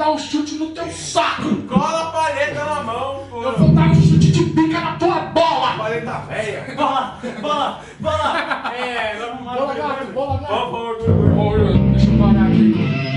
eu vou dar um chute no teu saco! Cola a palheta na mão, pô. Eu vou dar um chute de pica na tua bola! Palheta velha. Bola, bola, bola! É, vamos lá. Bola gato, bola gato! Por favor, por favor. parar aqui.